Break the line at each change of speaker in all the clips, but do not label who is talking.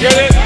Get it?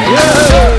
Yeah.